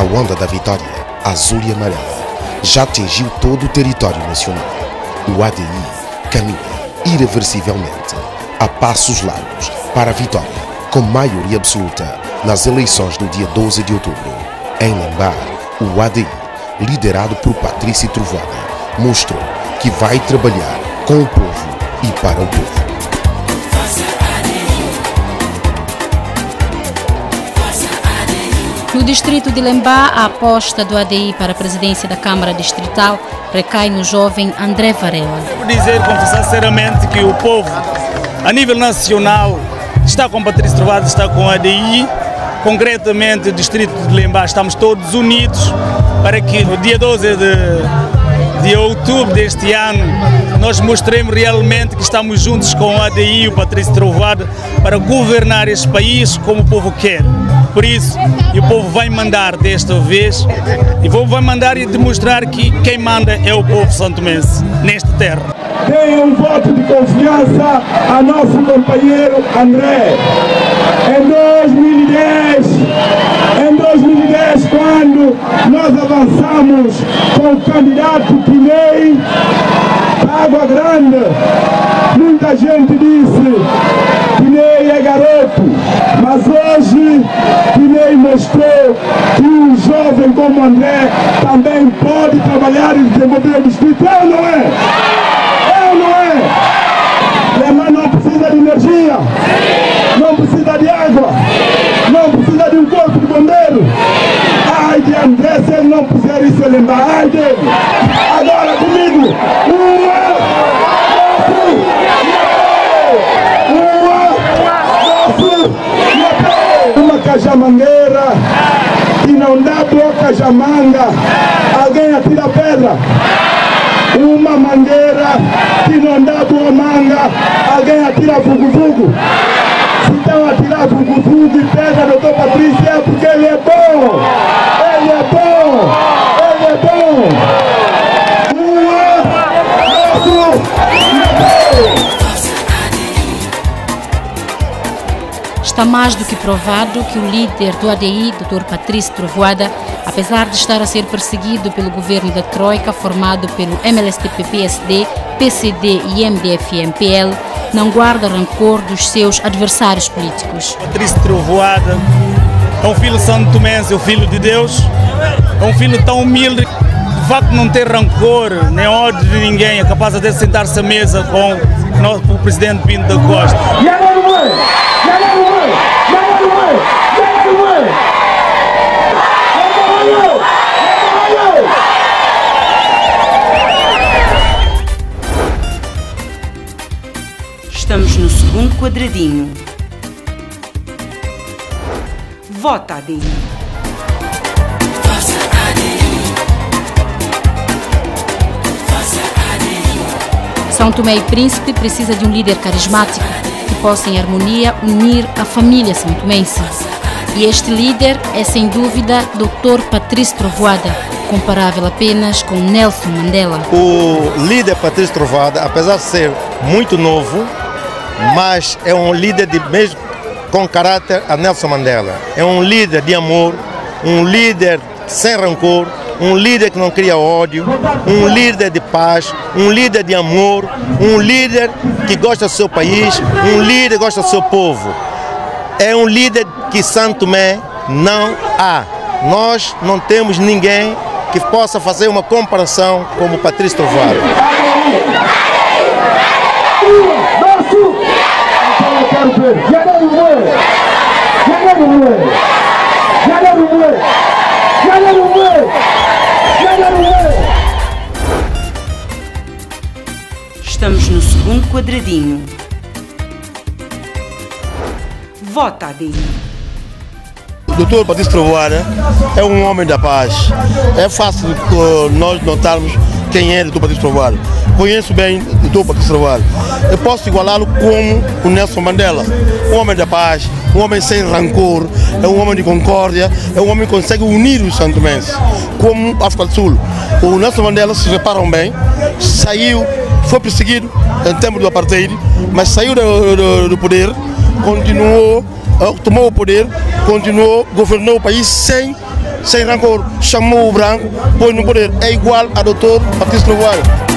A onda da vitória, azul e amarela, já atingiu todo o território nacional. O ADI caminha irreversivelmente, a passos largos, para a vitória, com maioria absoluta, nas eleições do dia 12 de outubro. Em Lembar, o ADI, liderado por Patrícia Trovoada, mostrou que vai trabalhar com o povo e para o povo. No distrito de Lembá, a aposta do ADI para a presidência da Câmara Distrital recai no jovem André Varela. Devo dizer, confessar sinceramente, que o povo, a nível nacional, está com Patrícia Trovado, está com a ADI. Concretamente, o distrito de Lembá, estamos todos unidos para que no dia 12 de, de outubro deste ano nós mostremos realmente que estamos juntos com a ADI e o Patrício Trovado para governar este país como o povo quer. Por isso, e o povo vai mandar desta vez, e o povo vai mandar e demonstrar que quem manda é o povo santomense nesta terra. Tenha um voto de confiança a nosso companheiro André. Em 2010, em 2010, quando nós avançamos com o candidato Pinei, Água Grande, muita gente disse Pinei é garoto, mas hoje Pinei mostrou que um jovem como André também pode trabalhar e desenvolver o distrito, é ou não é? É ou não é? Lemar não precisa de energia, não precisa de água, não precisa de um corpo de bombeiro. Ai de André, se ele não puser isso, lembrar, ai dele. Agora comigo, uma, uma cajamangueira que não dá boca jamanga, alguém atira pedra. Uma mangueira dá boa manga, alguém atira vugu-vugu. Se estão a tirar vugu-vugu e pedra, doutor Patrício, é porque ele é bom. Está mais do que provado que o líder do ADI, Dr. Patrício Trovoada, apesar de estar a ser perseguido pelo governo da Troika, formado pelo MLSTP-PSD, PCD e MDF-MPL, não guarda rancor dos seus adversários políticos. Patrício Trovoada é um filho santo tomense, é um filho de Deus, é um filho tão humilde, de facto não ter rancor, nem ódio de ninguém, é capaz de sentar-se à mesa com o nosso o presidente Pinto da Costa. Estamos no segundo quadradinho. Vota ADI. São Tomé e Príncipe precisa de um líder carismático que possa, em harmonia, unir a família são tomense. E este líder é, sem dúvida, Dr. Patrício Trovoada, comparável apenas com Nelson Mandela. O líder Patrício Trovada, apesar de ser muito novo, mas é um líder de mesmo com caráter a Nelson Mandela. É um líder de amor, um líder sem rancor, um líder que não cria ódio, um líder de paz, um líder de amor, um líder que gosta do seu país, um líder que gosta do seu povo. É um líder que Santo Tomé não há. Nós não temos ninguém que possa fazer uma comparação como Patrício Estamos no segundo quadradinho. Vota ADI. Doutor Patrício Trovoada é um homem da paz. É fácil uh, nós notarmos quem é o Doutor Patrício Trovoada. Conheço bem o Doutor Patrício Trovoada. Eu posso igualá-lo como o Nelson Mandela. Um homem da paz, um homem sem rancor, é um homem de concórdia, é um homem que consegue unir os santomenses. Como África do Sul. O Nelson Mandela, se reparam bem, saiu, foi perseguido em tempo do apartheid, mas saiu do, do, do poder, continuou tomou o poder, continuou, governou o país sem sem rancor, chamou o branco, pôs no poder. É igual a doutor Patrício Trovoada.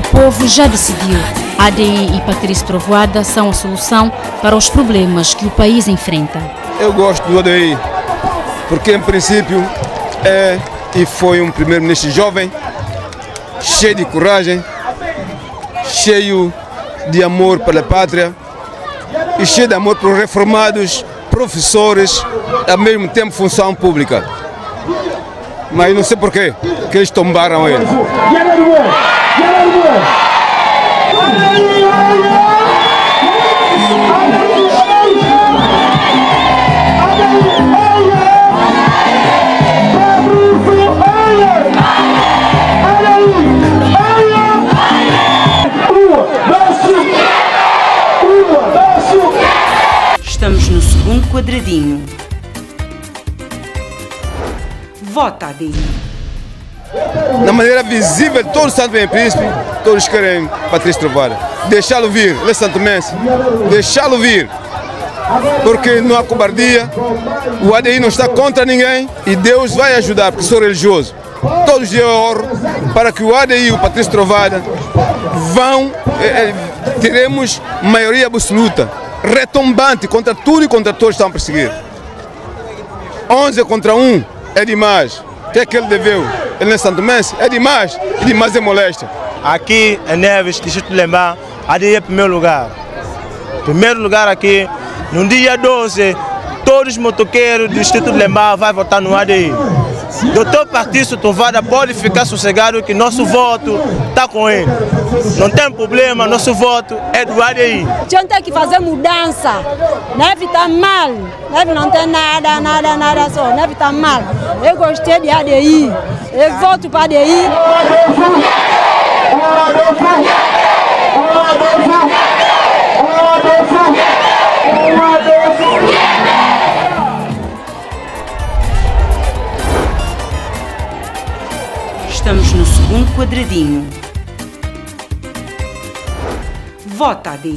O povo já decidiu. ADI e Patrício Trovoada são a solução para os problemas que o país enfrenta. Eu gosto do ADI, porque em princípio é e foi um primeiro-ministro jovem, cheio de coragem, cheio de amor pela pátria e cheio de amor para os reformados, professores, ao mesmo tempo função pública. Mas não sei porquê que eles tombaram ele. Estamos no segundo quadradinho. Vota ADI. Na maneira visível, todos Santo Bem Príncipe, todos querem Patrício Trovada. Deixá-lo vir, ele é Santo Mense, deixá-lo vir. Porque não há cobardia, o ADI não está contra ninguém e Deus vai ajudar, porque sou religioso. Todos os dias eu oro para que o ADI e o Patrício Trovada vão, eh, teremos maioria absoluta, retombante contra tudo e contra todos que estão a perseguir. 11 contra 1 é demais. O que é que ele deveu? Ele não é Santo Mense? É demais. E demais é moléstia. Aqui em Neves, Distrito Lembá, ADI é primeiro lugar. Primeiro lugar aqui, no dia 12, todos os motoqueiros do Distrito de Lembá vão votar no ADI. Doutor Patrício Tovada pode ficar sossegado que nosso voto está com ele. Não tem problema, nosso voto é do ADI. Tinha tem que fazer mudança. Neve está mal. Neve não tem nada, nada, nada só. Neve está mal. Eu gostei de ADI. Eu voto para ADI. Estamos no segundo quadradinho. Vota ADI.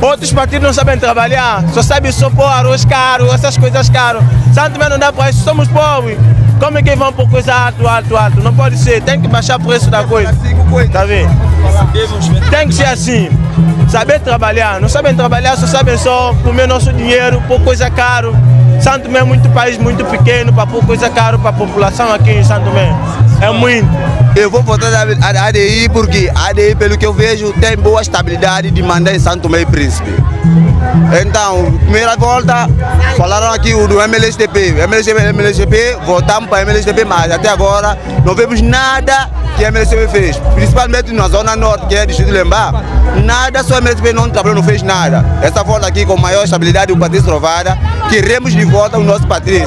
Outros partidos não sabem trabalhar, só sabem só pôr arroz caro, essas coisas caras. Santo também não dá para isso, somos pobres. Como é que vão por coisa alto, alto, alto? Não pode ser, tem que baixar o preço da coisa. Tá vendo? Tem que ser assim. Saber trabalhar, não sabem trabalhar, só sabem só comer nosso dinheiro, pôr coisa caro. Santo Tomé é muito país muito pequeno para pôr coisa caro para a população aqui em Santo Tomé. É muito. Eu vou votar na ADI porque a ADI, pelo que eu vejo, tem boa estabilidade de mandar em Santo e Príncipe. Então, primeira volta, falaram aqui o do MLSTP. MLSTP, MLSTP, votamos para MLSTP, mas até agora não vemos nada que a MLSTP fez. Principalmente na zona norte, que é Distrito de Lembá, nada, só a MLSTP não trabalhou, não fez nada. Essa volta aqui com maior estabilidade, o Patrício Trovada, queremos de volta o nosso Patrício.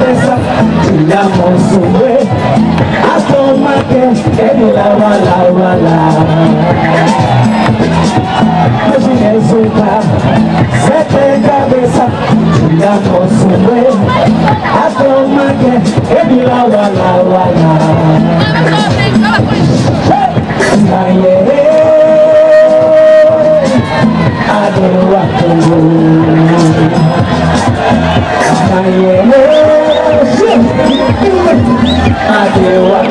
Adesa Tìyà mọ̀ sọ̀wé Atọ́ mákẹ́ ẹni làwàlàwàlà. Adewa